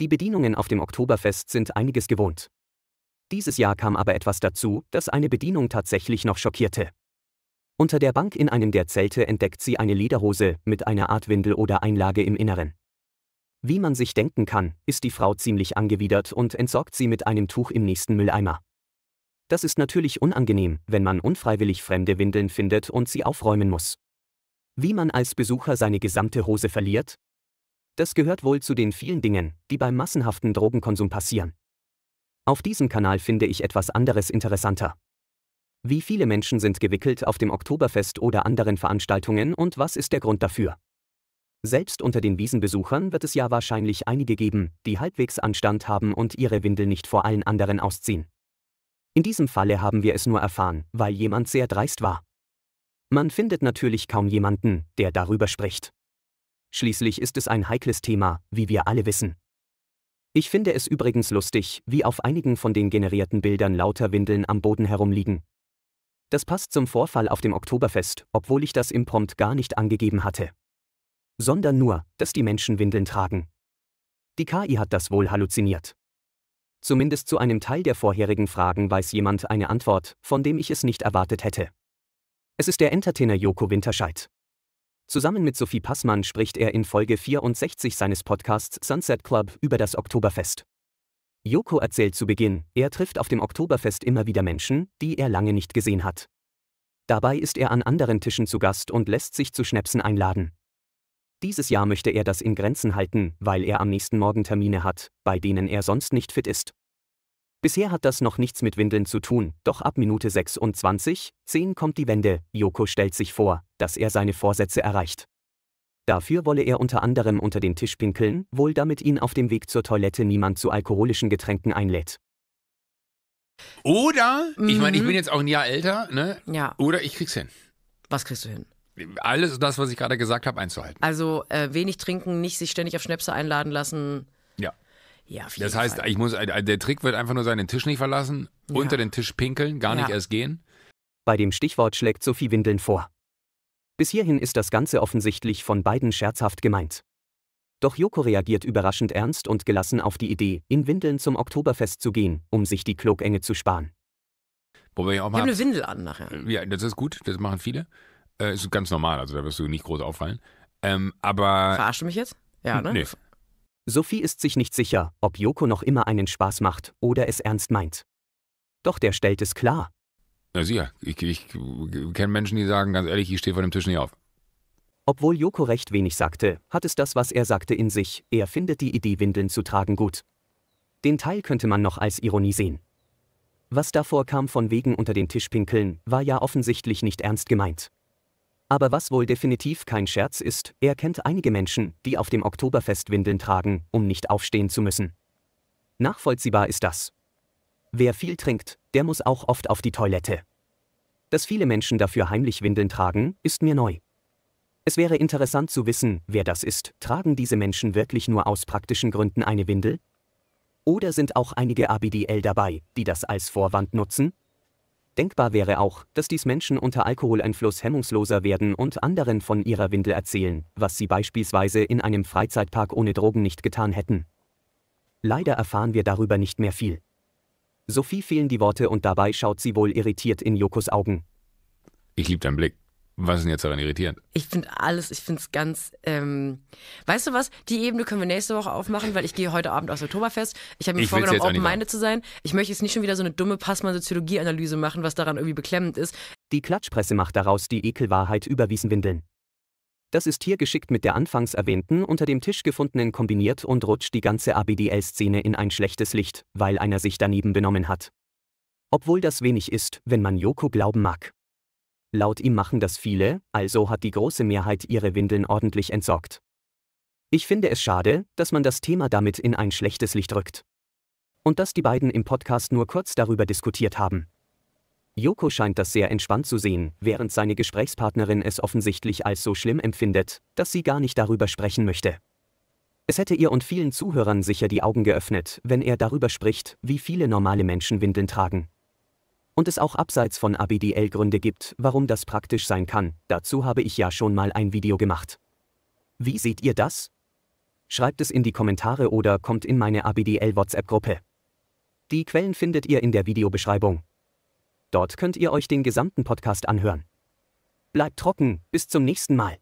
Die Bedienungen auf dem Oktoberfest sind einiges gewohnt. Dieses Jahr kam aber etwas dazu, das eine Bedienung tatsächlich noch schockierte. Unter der Bank in einem der Zelte entdeckt sie eine Lederhose mit einer Art Windel oder Einlage im Inneren. Wie man sich denken kann, ist die Frau ziemlich angewidert und entsorgt sie mit einem Tuch im nächsten Mülleimer. Das ist natürlich unangenehm, wenn man unfreiwillig fremde Windeln findet und sie aufräumen muss. Wie man als Besucher seine gesamte Hose verliert? Das gehört wohl zu den vielen Dingen, die beim massenhaften Drogenkonsum passieren. Auf diesem Kanal finde ich etwas anderes interessanter. Wie viele Menschen sind gewickelt auf dem Oktoberfest oder anderen Veranstaltungen und was ist der Grund dafür? Selbst unter den Wiesenbesuchern wird es ja wahrscheinlich einige geben, die halbwegs Anstand haben und ihre Windel nicht vor allen anderen ausziehen. In diesem Falle haben wir es nur erfahren, weil jemand sehr dreist war. Man findet natürlich kaum jemanden, der darüber spricht. Schließlich ist es ein heikles Thema, wie wir alle wissen. Ich finde es übrigens lustig, wie auf einigen von den generierten Bildern lauter Windeln am Boden herumliegen. Das passt zum Vorfall auf dem Oktoberfest, obwohl ich das im Prompt gar nicht angegeben hatte. Sondern nur, dass die Menschen Windeln tragen. Die KI hat das wohl halluziniert. Zumindest zu einem Teil der vorherigen Fragen weiß jemand eine Antwort, von dem ich es nicht erwartet hätte. Es ist der Entertainer Joko Winterscheid. Zusammen mit Sophie Passmann spricht er in Folge 64 seines Podcasts Sunset Club über das Oktoberfest. Joko erzählt zu Beginn, er trifft auf dem Oktoberfest immer wieder Menschen, die er lange nicht gesehen hat. Dabei ist er an anderen Tischen zu Gast und lässt sich zu Schnäpsen einladen. Dieses Jahr möchte er das in Grenzen halten, weil er am nächsten Morgen Termine hat, bei denen er sonst nicht fit ist. Bisher hat das noch nichts mit Windeln zu tun, doch ab Minute 26, 10 kommt die Wende, Joko stellt sich vor, dass er seine Vorsätze erreicht. Dafür wolle er unter anderem unter den Tisch pinkeln, wohl damit ihn auf dem Weg zur Toilette niemand zu alkoholischen Getränken einlädt. Oder, ich meine, ich Mhm. bin jetzt auch ein Jahr älter, ne? Ja. Oder ich krieg's hin. Was kriegst du hin? Alles das, was ich gerade gesagt habe, einzuhalten. Also äh, wenig trinken, nicht sich ständig auf Schnäpse einladen lassen. Ja. Auf jeden Das heißt, Fall. ich muss, äh, der Trick wird einfach nur sein, den Tisch nicht verlassen, Ja. unter den Tisch pinkeln, gar nicht Ja. erst gehen. Bei dem Stichwort schlägt Sophie Windeln vor. Bis hierhin ist das Ganze offensichtlich von beiden scherzhaft gemeint. Doch Joko reagiert überraschend ernst und gelassen auf die Idee, in Windeln zum Oktoberfest zu gehen, um sich die Klogenge zu sparen. Wobei ich auch ich habe mal. eine Windel an nachher. Ja, das ist gut, das machen viele. Äh, ist ganz normal, also da wirst du nicht groß auffallen. Ähm, aber. Verarschst du mich jetzt? Ja, ne? Nee. Sophie ist sich nicht sicher, ob Joko noch immer einen Spaß macht oder es ernst meint. Doch der stellt es klar. Na sicher, ich, ich kenne Menschen, die sagen, ganz ehrlich, ich stehe vor dem Tisch nicht auf. Obwohl Joko recht wenig sagte, hat es das, was er sagte, in sich, er findet die Idee, Windeln zu tragen, gut. Den Teil könnte man noch als Ironie sehen. Was davor kam von wegen unter den Tisch pinkeln, war ja offensichtlich nicht ernst gemeint. Aber was wohl definitiv kein Scherz ist, er kennt einige Menschen, die auf dem Oktoberfest Windeln tragen, um nicht aufstehen zu müssen. Nachvollziehbar ist das. Wer viel trinkt, der muss auch oft auf die Toilette. Dass viele Menschen dafür heimlich Windeln tragen, ist mir neu. Es wäre interessant zu wissen, wer das ist. Tragen diese Menschen wirklich nur aus praktischen Gründen eine Windel? Oder sind auch einige ABDL dabei, die das als Vorwand nutzen? Denkbar wäre auch, dass dies Menschen unter Alkoholeinfluss hemmungsloser werden und anderen von ihrer Windel erzählen, was sie beispielsweise in einem Freizeitpark ohne Drogen nicht getan hätten. Leider erfahren wir darüber nicht mehr viel. Sophie fehlen die Worte und dabei schaut sie wohl irritiert in Jokos Augen. Ich liebe deinen Blick. Was ist denn jetzt daran irritierend? Ich finde alles, ich finde es ganz. Ähm, weißt du was? Die Ebene können wir nächste Woche aufmachen, weil ich gehe heute Abend aufs Oktoberfest. Ich habe mir Ich vorgenommen, open-minded zu sein. Ich möchte jetzt nicht schon wieder so eine dumme Passmann-Soziologie-Analyse machen, was daran irgendwie beklemmend ist. Die Klatschpresse macht daraus die Ekelwahrheit über Wiesenwindeln. Das ist hier geschickt mit der anfangs erwähnten unter dem Tisch gefundenen kombiniert und rutscht die ganze ABDL-Szene in ein schlechtes Licht, weil einer sich daneben benommen hat. Obwohl das wenig ist, wenn man Joko glauben mag. Laut ihm machen das viele, also hat die große Mehrheit ihre Windeln ordentlich entsorgt. Ich finde es schade, dass man das Thema damit in ein schlechtes Licht rückt. Und dass die beiden im Podcast nur kurz darüber diskutiert haben. Joko scheint das sehr entspannt zu sehen, während seine Gesprächspartnerin es offensichtlich als so schlimm empfindet, dass sie gar nicht darüber sprechen möchte. Es hätte ihr und vielen Zuhörern sicher die Augen geöffnet, wenn er darüber spricht, wie viele normale Menschen Windeln tragen. Und es auch abseits von ABDL Gründe gibt, warum das praktisch sein kann, dazu habe ich ja schon mal ein Video gemacht. Wie seht ihr das? Schreibt es in die Kommentare oder kommt in meine ABDL WhatsApp-Gruppe. Die Quellen findet ihr in der Videobeschreibung. Dort könnt ihr euch den gesamten Podcast anhören. Bleibt trocken, bis zum nächsten Mal.